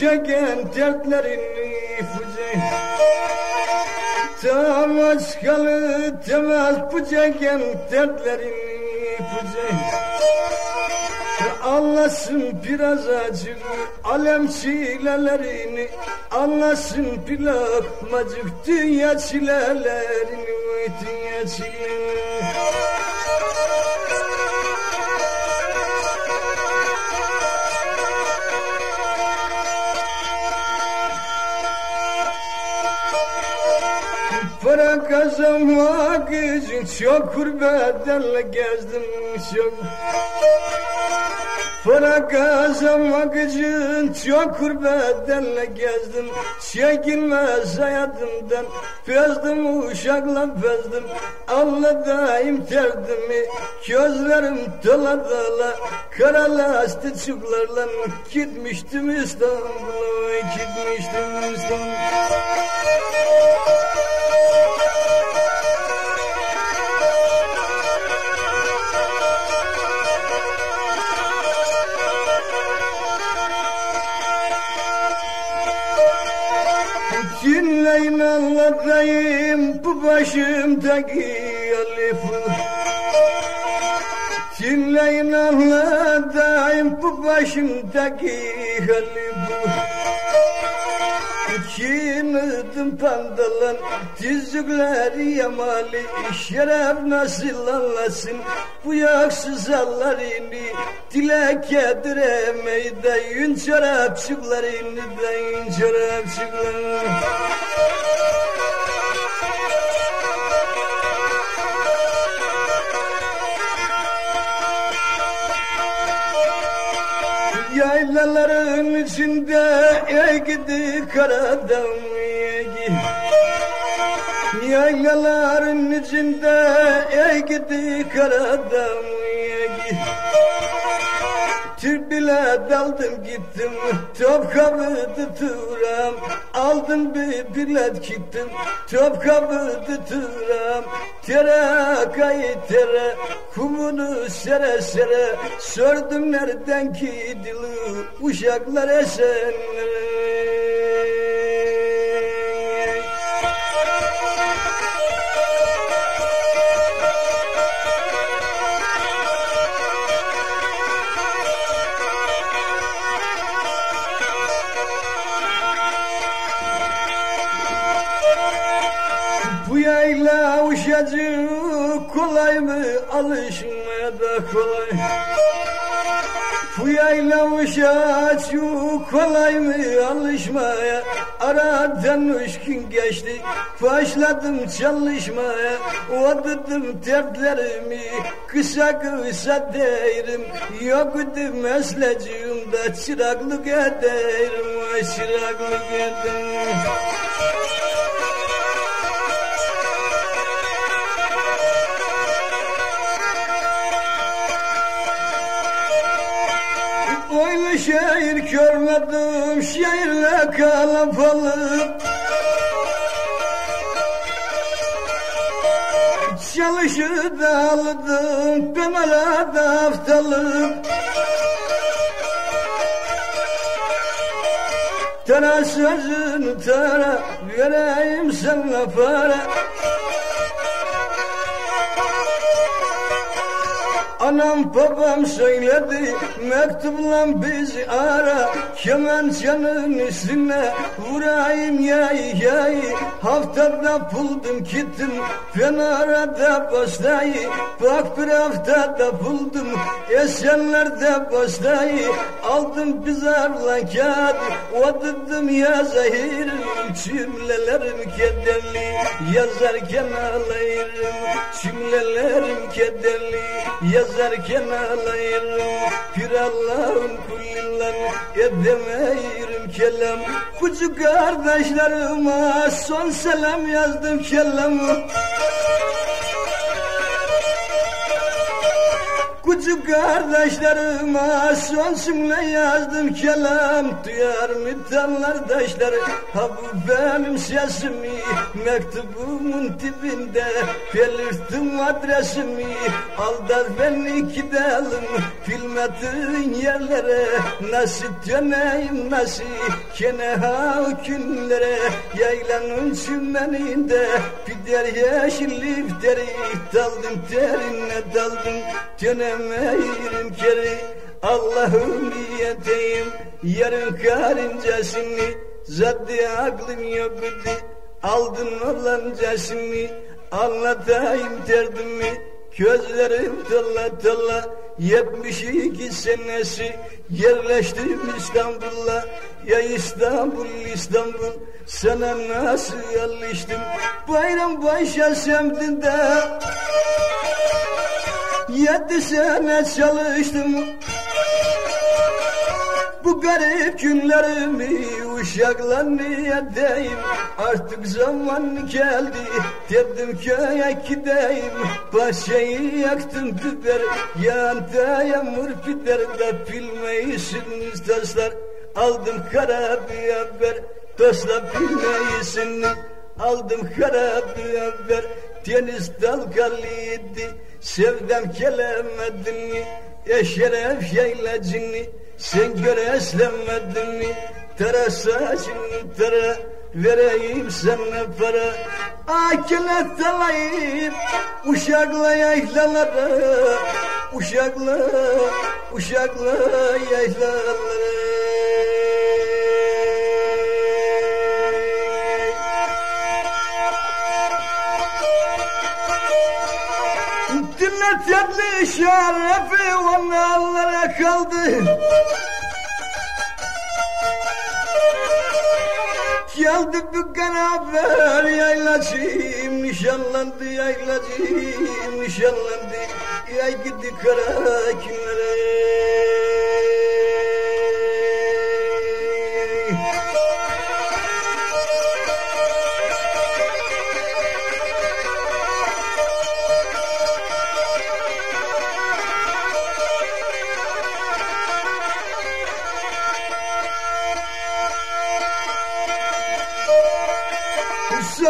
Çeken dertlerini füce Tamaşgalı temez bu çeken dertlerini füce Anlasın biraz acı alem çilelerini. Anlasın bir lokmacık dünya çilelerini Dünya çilelerini Para kazanmak için çok kurbedenle gezdim çok. Para kazanmak için çok kurbedenle gezdim. Çekilmez hayatımdan Bezdim uşakla bezdim. Allah daim derdimi Gözlerim dola dola. Karalaştı çuklarla Gitmiştim İstanbul'a Gitmiştim İstanbul'a anlatayım bu başımdaki alifi Dinleyin anlatayım bu başımdaki alifi Kinıdım pandalan? Dizükleri yamali Şeref nasıl anlasın? Bu yaksız hallerini Dilek yediremeyi de yün çorapçıklarını da yün çorapçıklarını Yaylaların içinde gidi karadan Yaylaların içinde gidi karadan gidi Türbile daldım gittim Topkapı tuturam. Aldım bir bilet gittim Topkapı tuturam. Tere kayı tere Kumunu sere sere. Sordum nereden ki dili Uşaklar esenler kolay mı alışmaya da kolay? Bu yayla uşacı kolay mı alışmaya? Aradan üç gün geçti başladım çalışmaya. Odadım dertlerimi kısa kısa derim Yoktu mesleciğimde çıraklık ederim Çıraklık ederim şehir görmedim şehirle kalabalık Çalışır da aldım de haftalık Tara sözünü tara vereyim sana para Anam babam söyledi mektupla bizi ara Kemençanın üstüne vurayım yay yay. Haftada buldum gittim. Ben arada başlayı. Bak bir haftada buldum. Esenlerde başlayı. Aldım bizarla kağıt odadım ya zahirim. Cümlelerim kederli. Yazarken ağlayırım. Cümlelerim kederli. Yazarken ağlayırım. Bir Allah'ın kullinden edemeyirim kelam. Kucu kardeşlerime son selam yazdım kelamı Küçük kardeşlerime son simle yazdım. Kelam Duyar mı tanlar taşlar Ha bu benim sesimi Mektubumun dibinde Belirttim adresimi. Aldar beni gidelim Bilmediğin yerlere. Nasıl döneyim nasıl Kene ha Yaylanın çimeninde Bir der yeşillik deri. Daldım derine daldım Dönemeyirim geri Allah'ım diyeteyim Yarın karıncasını Zaddi aklım yok idi Aldın olancasını Anlatayım derdimi. Gözlerim talla talla Yetmiş iki senesi. Yerleştim İstanbul'a Ya İstanbul İstanbul. Sana nasıl yerleştim? Bayram Bayşa semtinde Yedi sene çalıştım. Bu garip günlerimi uşakla niyedeyim Artık zaman geldi dedim köye gideyim. Bahçeyi yaktım biber yağında yağmur biter. De bilmeyisiniz dostlar Aldım kara bir haber dostlar bilmeyisiniz Aldım kara bir haber deniz dalgalıydı Sevdem kelemedin eşeref yaylacını sen göreslemedin mi? Tara saçını tara vereyim sana para. Akile talayım uşakla yaylalara. Uşakla, uşakla yaylalara Yadlı şerefi onlarlara kaldı. Geldi beraber yaylacım Nişanlandı yaylacım Nişanlandı. Yay gidi kara kimlere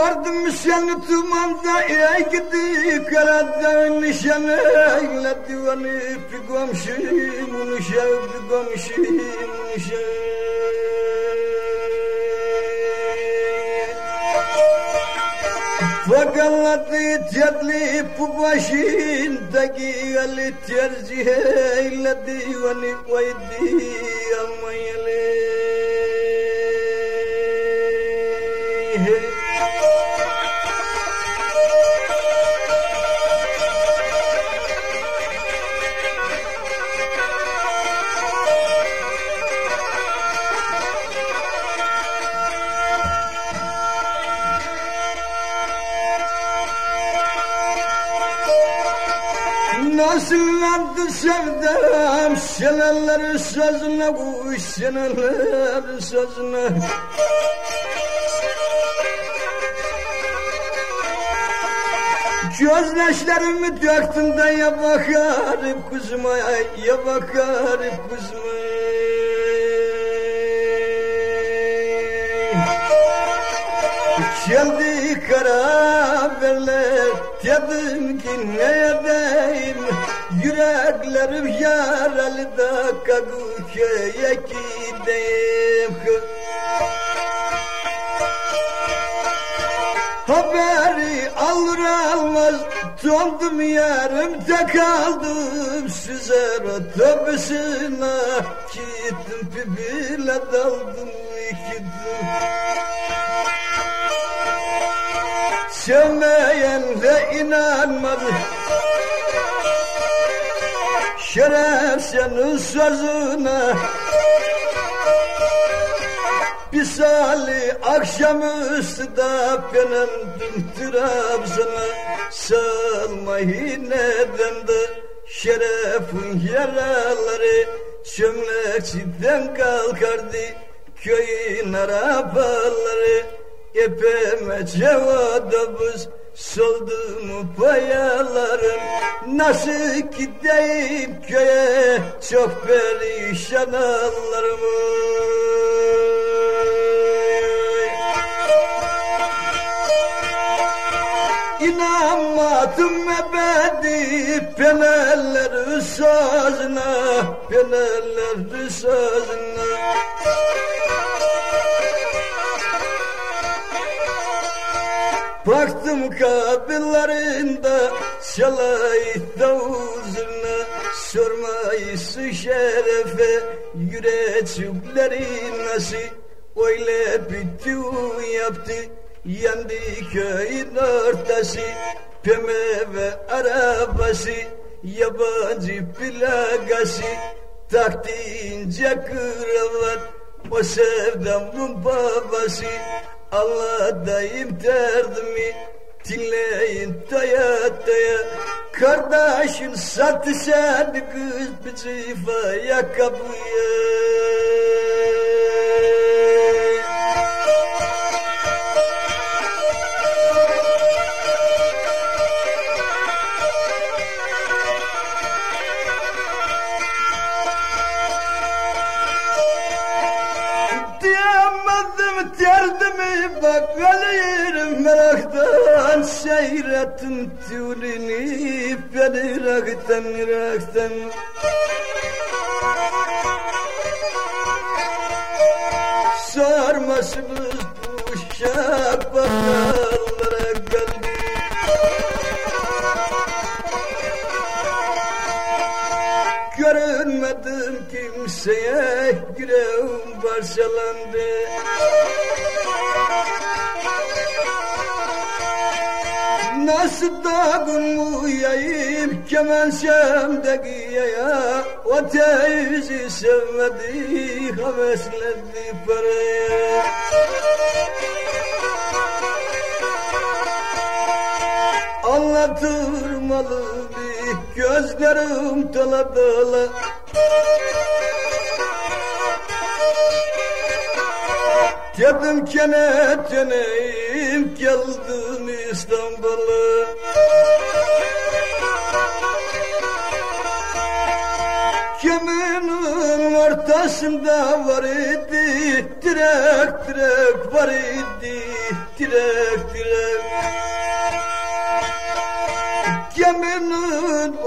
Sardım seni tumanda ey gidi karada nişanı. İle divanı bir komşum nişan bir komşum nişan Fakalladı terli bu başındaki Ali tercih eyledi Hani koydu seneler sözüne seneler sözüne. Gözyaşlarımı döktüm de ya bakarım kuzuma ya bakarım kuzuma. Geldi kara verler dedim ki ne edeyim Yüreklerim yaralı da Kadıköy'e gideyim Haberi alır almaz dondum yarımda kaldım Süzer otobüsüne gittim birbirle daldım gittim Sevmeyenle inanmadı Şeref senin sözüne Bir sali akşamüstü da benimdim Trabzon'a Sığılmayı neden de şerefin yaraları Çömlekçiden kalkardı köyün arabaları. Epeme cevada mu payalarım Nasıl gideyim köye? Çok perişan ağlarım İnanmadım ebedi Peneller sözüne Peneller sözüne Baktım kabirlerinde Çalay davuzuna Sormayısı şerefe Yürecikleri nasıl Öyle bir yaptı Yandı köyün ortası Peme ve arabası Yabancı plakası. Taktı ince kravat O sevdamın babası Allah dayım derdimi dinleyin daya daya. Kardeşin sattı sen kız bir cifa ayakkabıya Görünmedim kimseye yüreğim parçalandı. Nasıl dağın uyayım kemençemdeki yaya O teyzi sevmedi hevesledi paraya. Anlatırmalı bir gözlerim dala dala Dedim kenetleneyim geldim İstanbul'a. Geminin ortasında var idi Direk direk var idi Direk direk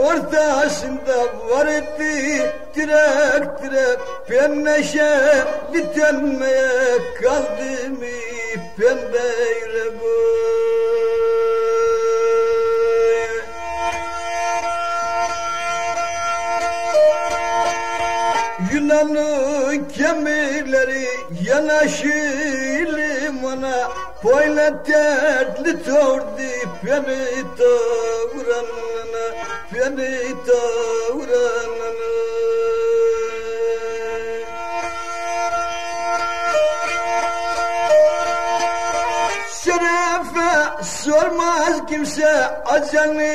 ortasında var idi direk direk Ben neşe bitenmeye kaldım ben beyregoy Yunan'ın gemileri yanaşır limana Böyle dertli tordi beni doğuranına Beni doğuranına Şerefe sormaz kimse acanı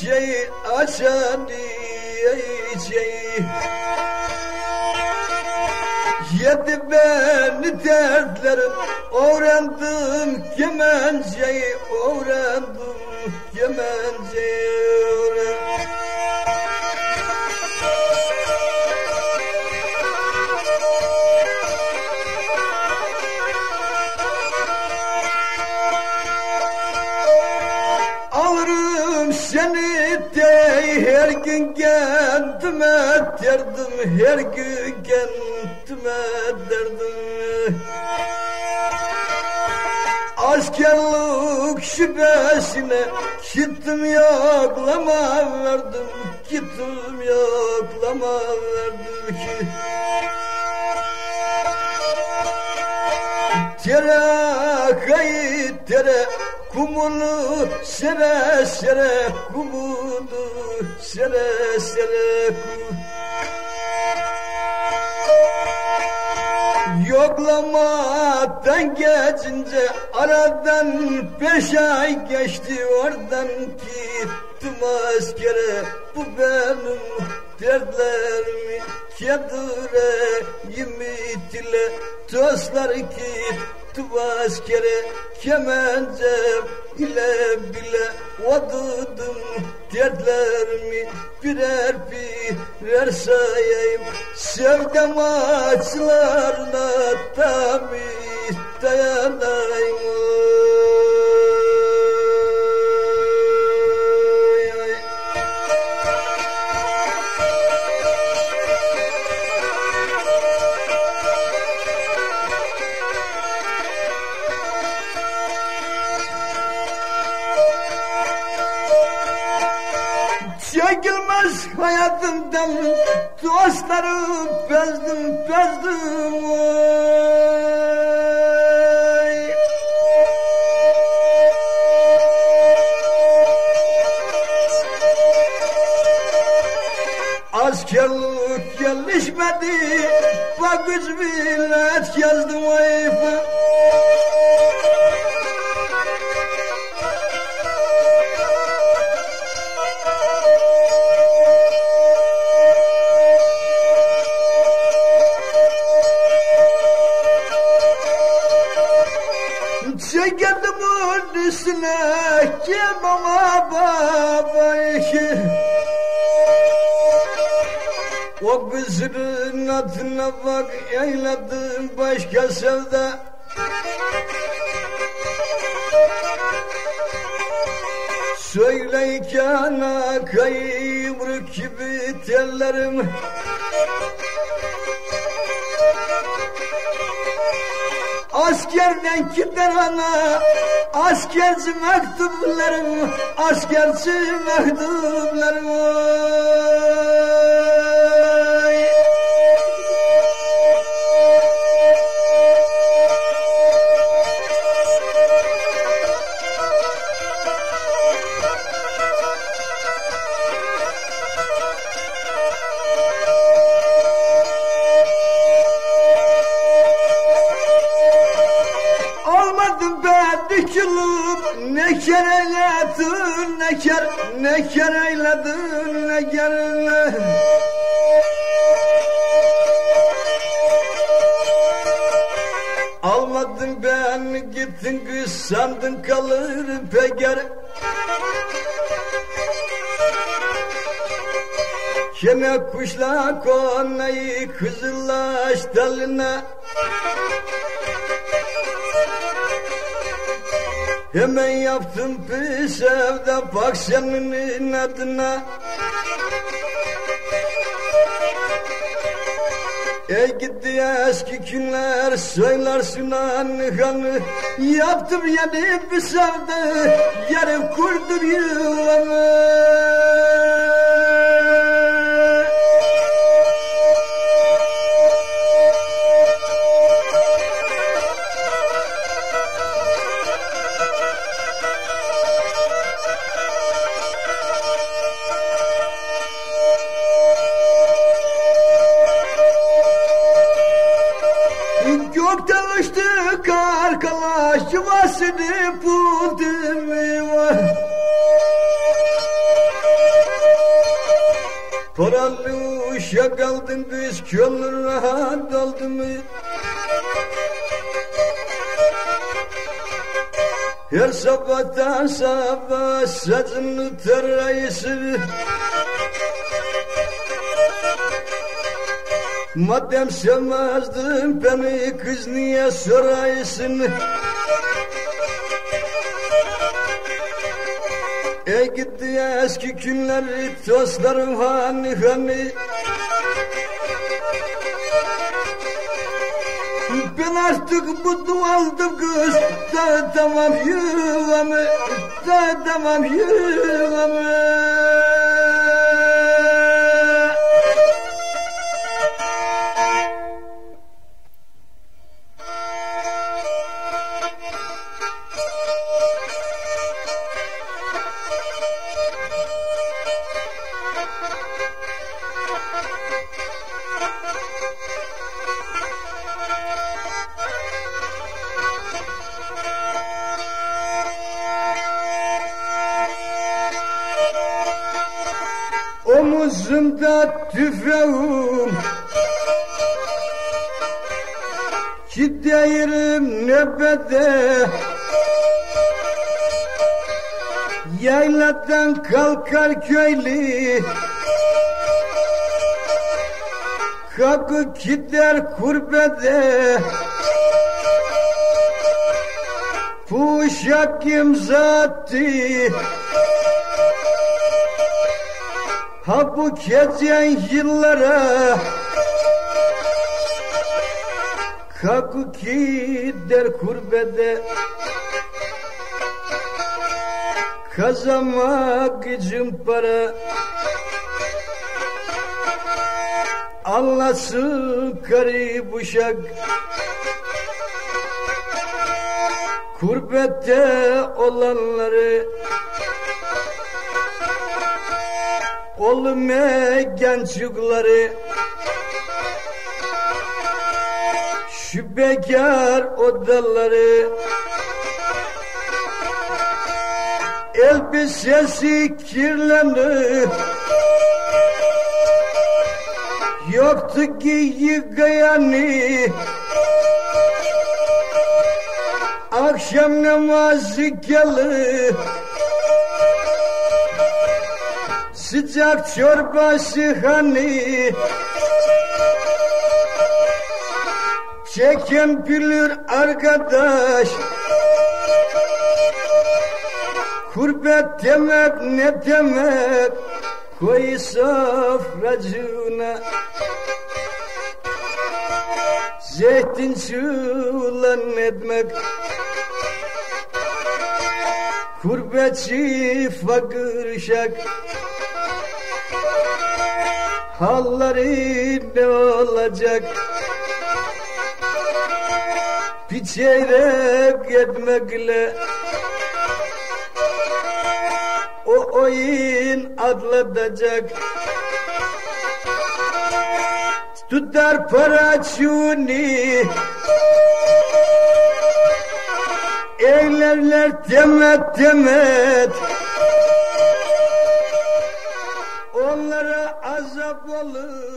şey acanı şey Yedi beni dertlerim Öğrendim kemenceyi Öğrendim kemenceyi Alırım seni de her gün kendime derdim Her gün kendime derdim Askerlik şüphesine gittim yoklama verdim Gittim yoklama verdim ki. Tere kayıt tere kumunu sere sere kumunu sere sere kum. Yoklamadan geçince aradan beş ay geçti oradan gittim askere bu benim dertlerimi kedire yimitile Dostlar ki askere kemencem ile bile. Vadıdım dertlerimi birer birer sayayım. Sevdem ağaçlarına tamiz dayanayım Çekilmez hayatımdan dostları bezdim bezdim oy. Çekirdim üstüne kim ama babayı O kızının adına bak eyledim başka sevda. Söyleyken akayım gibi tellerim Askerden gider ana? Askerci mektuplarım Askerci mektuplarım kere eyledin ne kere Almadın ben gittin kız sandın kalır peker Kene kuşla konayı kızılaş dalına Hemen yaptım bir sevda bak senin adına Ey gitti eski günler söylersin anıhanı Yaptım yeni bir sevda yarım kurdur yuvamı yuvasını buldum eyvah. Paralı uşak aldın biz gönlün rahat? Her sabahtan sabah saçını tarayısı. Madem sevmezdin beni kız niye soraysın Ey gitti eski günleri dostlarım hani hani. Ben artık mutlu oldum kız Da tamam yuvamı Da tamam yuvamı Omuzumda tüfeğim. Giderim nöbete Yayladan kalkar köylü. Kalkıp gider kurbede. Bu uşak imzattı Ha bu geçen yıllara Kalkıp gider kurbede. Kazanmak için para Anlasın garip uşak. Kurbette olanları Oğlum gençlikleri Şu bekar odaları. Elbisesi kirlenir Yoktu ki yıkayanı Akşam namazı gelir Sıcak çorbası hani Çeken bilir arkadaş. Kurbet demek ne demek? Koy sofracına Zeytin sulan etmek Kurbetçi fakir şak Halları ne olacak? Bir çeyrek etmekle O oyun adlatacak Tutar para çuni. Eylerler demet demet yapmalı.